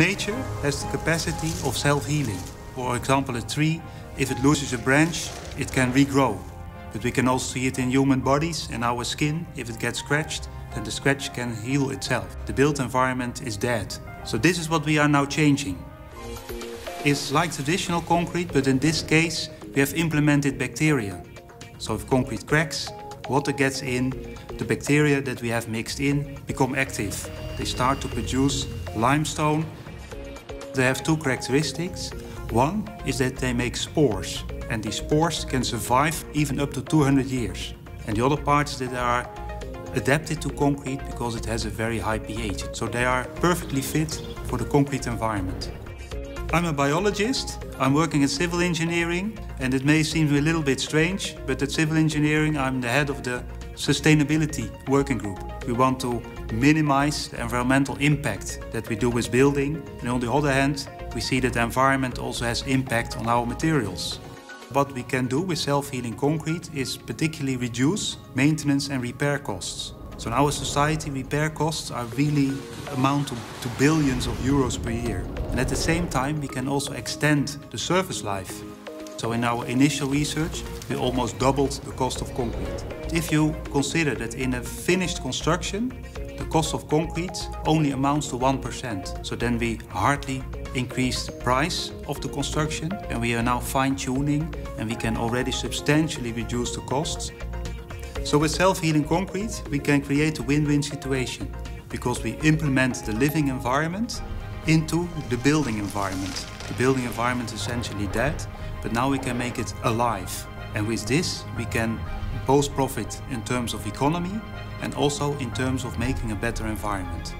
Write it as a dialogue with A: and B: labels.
A: Nature has the capacity of self-healing. For example, a tree, if it loses a branch, it can regrow. But we can also see it in human bodies and our skin. If it gets scratched, then the scratch can heal itself. The built environment is dead. So this is what we are now changing. It's like traditional concrete, but in this case, we have implemented bacteria. So if concrete cracks, water gets in, the bacteria that we have mixed in become active. They start to produce limestone. They have two characteristics. One is that they make spores, and these spores can survive even up to 200 years. And the other part is that they are adapted to concrete because it has a very high pH. So they are perfectly fit for the concrete environment. I'm a biologist. I'm working in civil engineering, and it may seem a little bit strange, but at civil engineering, I'm the head of the sustainability working group. We want to minimize the environmental impact that we do with building, and on the other hand, we see that the environment also has impact on our materials. What we can do with self-healing concrete is particularly reduce maintenance and repair costs. So in our society, repair costs are really amount to, to billions of euros per year. And at the same time, we can also extend the service life. So in our initial research, we almost doubled the cost of concrete. If you consider that in a finished construction, the cost of concrete only amounts to 1%. So then we hardly increase the price of the construction and we are now fine-tuning and we can already substantially reduce the costs so with self-healing concrete, we can create a win-win situation because we implement the living environment into the building environment. The building environment is essentially dead, but now we can make it alive. And with this, we can both profit in terms of economy and also in terms of making a better environment.